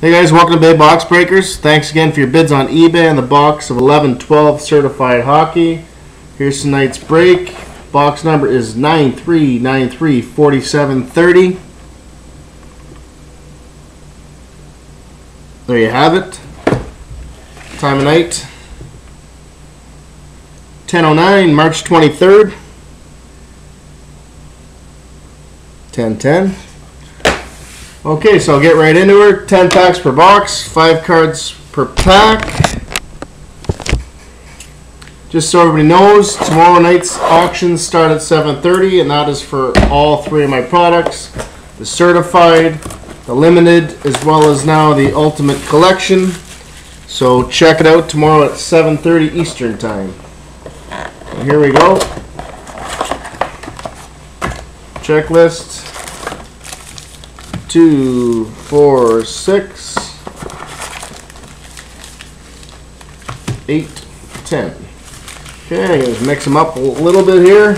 Hey guys, welcome to Bay Box Breakers. Thanks again for your bids on eBay on the box of 11 12 certified hockey. Here's tonight's break. Box number is 93934730. There you have it. Time of night 1009, March 23rd. 1010. Okay, so I'll get right into her. 10 packs per box, 5 cards per pack. Just so everybody knows, tomorrow night's auctions start at 7.30, and that is for all three of my products. The certified, the limited, as well as now the ultimate collection. So check it out tomorrow at 7.30 Eastern Time. And here we go. Checklist two, four, six, eight, ten. Okay, I'm gonna mix them up a little bit here,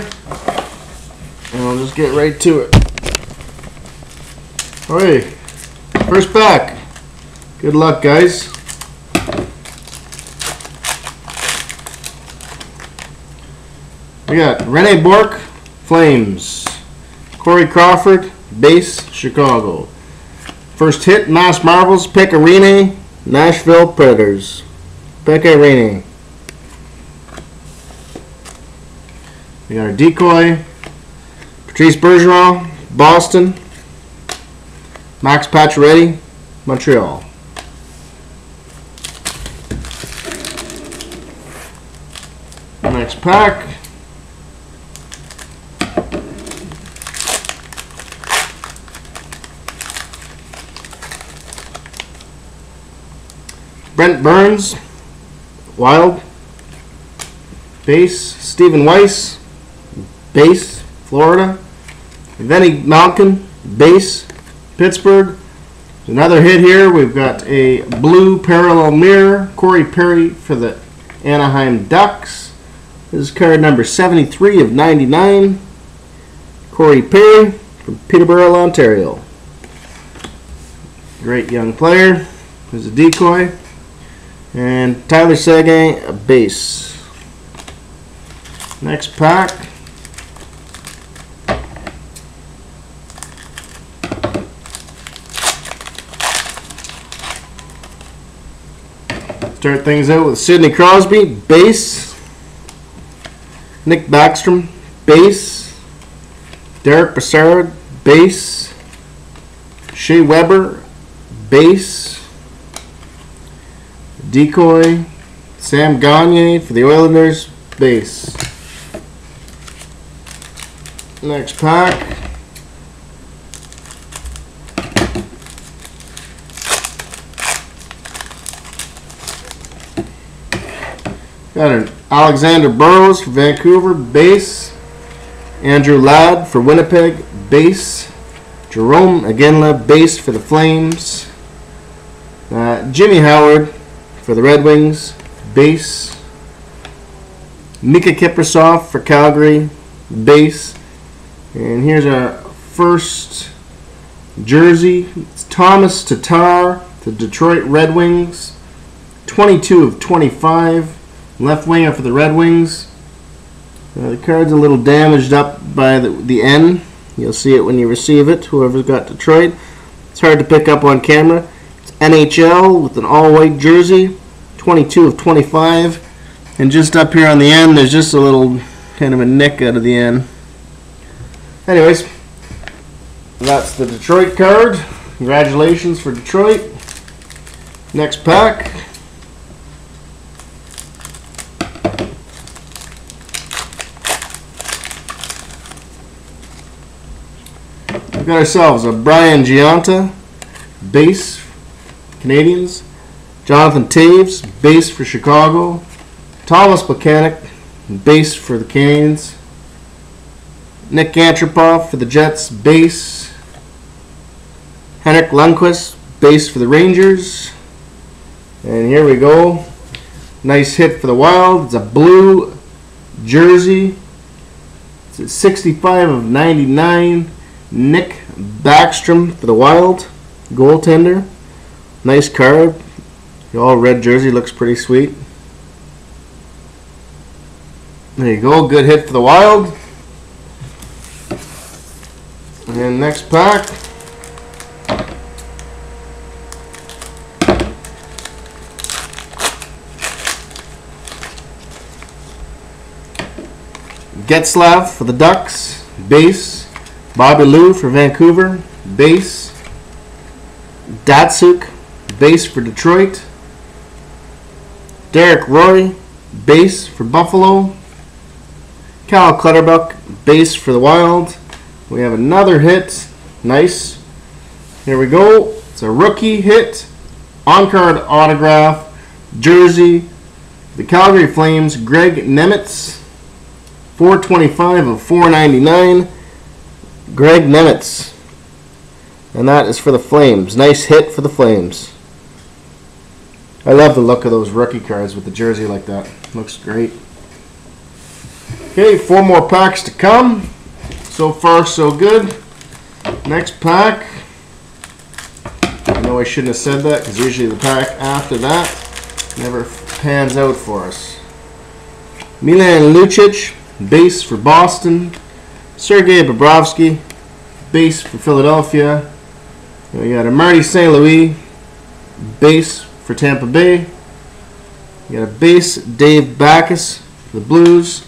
and I'll just get right to it. Okay, first pack. Good luck, guys. We got Rene Bourque, Flames. Corey Crawford, base, Chicago. First hit, Mask Marvels, Pekka Rinne, Nashville Predators. Pekka Rinne. We got our decoy, Patrice Bergeron, Boston. Max Pacioretty, Montreal. Next pack. Brent Burns, Wild, base. Stephen Weiss, base, Florida. Vinny Malkin, base, Pittsburgh. Another hit here. We've got a blue parallel mirror. Corey Perry for the Anaheim Ducks. This is card number 73 of 99. Corey Perry from Peterborough, Ontario. Great young player. There's a decoy. And Tyler Seguin, a base. Next pack. Start things out with Sidney Crosby, base. Nick Backstrom, base. Derek Brassard, base. Shea Weber, base. Decoy, Sam Gagner for the Oilers, base. Next pack. Got an Alexander Burrows for Vancouver, base. Andrew Ladd for Winnipeg, base. Jarome Iginla, base for the Flames. Uh, Jimmy Howard for the Red Wings, base. Mika Kiprusoff for Calgary, base. And here's our first jersey. It's Tomas Tatar, the Detroit Red Wings. 22 of 25. Left winger for the Red Wings. Uh, the card's a little damaged up by the, the N. You'll see it when you receive it, whoever's got Detroit. It's hard to pick up on camera. NHL with an all-white jersey, 22 of 25. And just up here on the end, there's just a little kind of a nick out of the end. Anyways, that's the Detroit card. Congratulations for Detroit. Next pack. We've got ourselves a Brian Gionta, base, Canadiens. Jonathan Toews, base for Chicago. Tomas Plekanec, base for the Canes. Nick Antropov for the Jets, base. Henrik Lundqvist, base for the Rangers. And here we go. Nice hit for the Wild. It's a blue jersey. It's a 65 of 99. Nick Backstrom for the Wild, goaltender. Nice card. All red jersey looks pretty sweet. There you go. Good hit for the Wild. And next pack. Getzlaf for the Ducks. Base. Bobby Lou for Vancouver. Base. Datsyuk. Base for Detroit. Derek Roy. Base for Buffalo. Cal Clutterbuck. Base for the Wild. We have another hit. Nice. Here we go. It's a rookie hit. On card autograph. Jersey. The Calgary Flames. Greg Nemisz. 425 of 499. Greg Nemisz. And that is for the Flames. Nice hit for the Flames. I love the look of those rookie cards with the jersey like that. Looks great. Okay, four more packs to come. So far, so good. Next pack. I know I shouldn't have said that because usually the pack after that never pans out for us. Milan Lucic, base for Boston. Sergei Bobrovsky, base for Philadelphia. We got a Marty St. Louis, base for Tampa Bay. We got a base Dave Backes, for the Blues.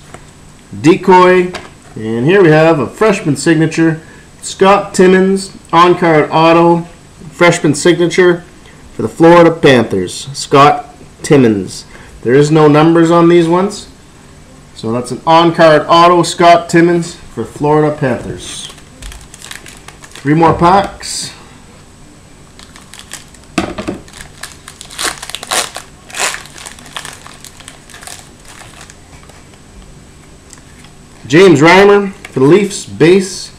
Decoy. And here we have a freshman signature. Scott Timmins, on card auto, freshman signature for the Florida Panthers. Scott Timmins. There is no numbers on these ones. So that's an on card auto, Scott Timmins for Florida Panthers. Three more packs. James Reimer for the Leafs, base.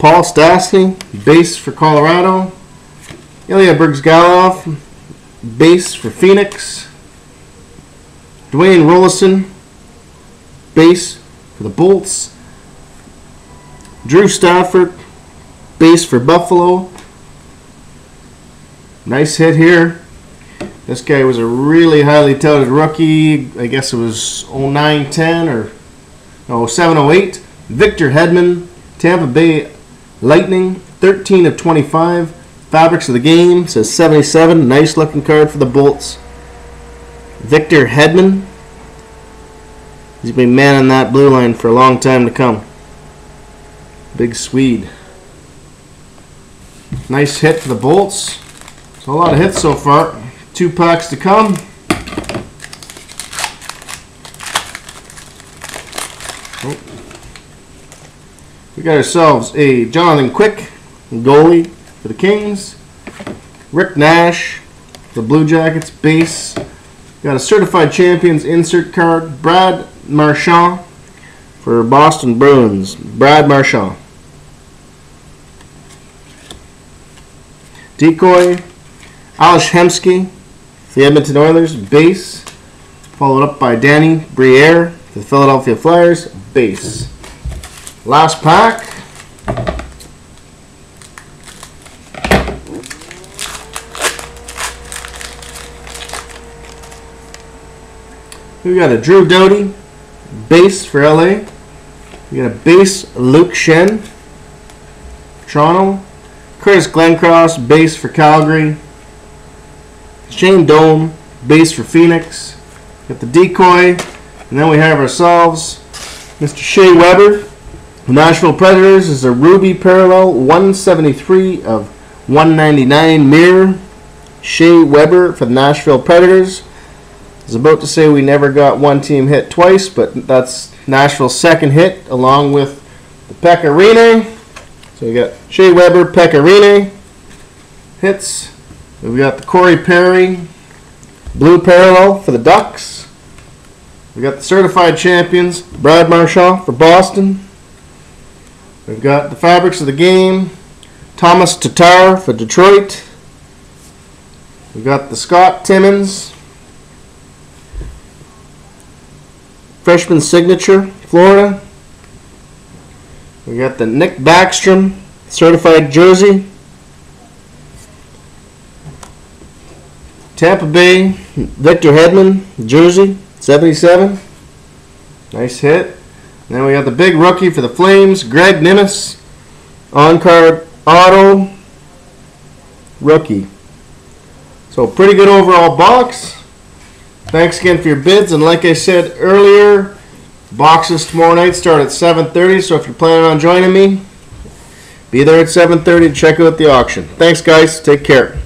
Paul Stastny, base for Colorado. Ilya Bryzgalov, base for Phoenix. Dwayne Roloson, base for the Bolts. Drew Stafford, base for Buffalo. Nice hit here. This guy was a really highly touted rookie. I guess it was 09 10 or no, 708. Victor Hedman, Tampa Bay Lightning, 13 of 25. Fabrics of the game says 77. Nice looking card for the Bolts. Victor Hedman. He's been manning that blue line for a long time to come. Big Swede. Nice hit for the Bolts. So a lot of hits so far. Two packs to come. We got ourselves a Jonathan Quick goalie for the Kings. Rick Nash, the Blue Jackets base. Got a certified champions insert card. Brad Marchand for Boston Bruins. Brad Marchand. Decoy. Ales Hemsky the Edmonton Oilers. Base. Followed up by Danny Briere the Philadelphia Flyers. Base. Last pack. We got a Drew Doughty, base for LA. We got a base Luke Schenn, Toronto. Curtis Glencross, base for Calgary. Shane Doan, base for Phoenix. Got the decoy, and then we have ourselves Mr. Shea Weber. Nashville Predators is a Ruby Parallel 173 of 199 mirror. Shea Weber for the Nashville Predators. I was about to say we never got one team hit twice, but that's Nashville's second hit along with the Pekka Rinne. So we got Shea Weber, Pekka Rinne hits. We've got the Corey Perry blue parallel for the Ducks. We got the certified champions, Brad Marchand for Boston. We've got the fabrics of the game, Tomas Tatar for Detroit. We've got the Scott Timmins. freshman signature, Florida. We got the Nick Backstrom certified jersey. Tampa Bay, Victor Hedman, jersey, 77. Nice hit. Then we got the big rookie for the Flames, Greg Nemisz, on card auto, rookie. So pretty good overall box. Thanks again for your bids, and like I said earlier, boxes tomorrow night start at 7:30. So if you're planning on joining me, be there at 7:30 to check out the auction. Thanks, guys. Take care.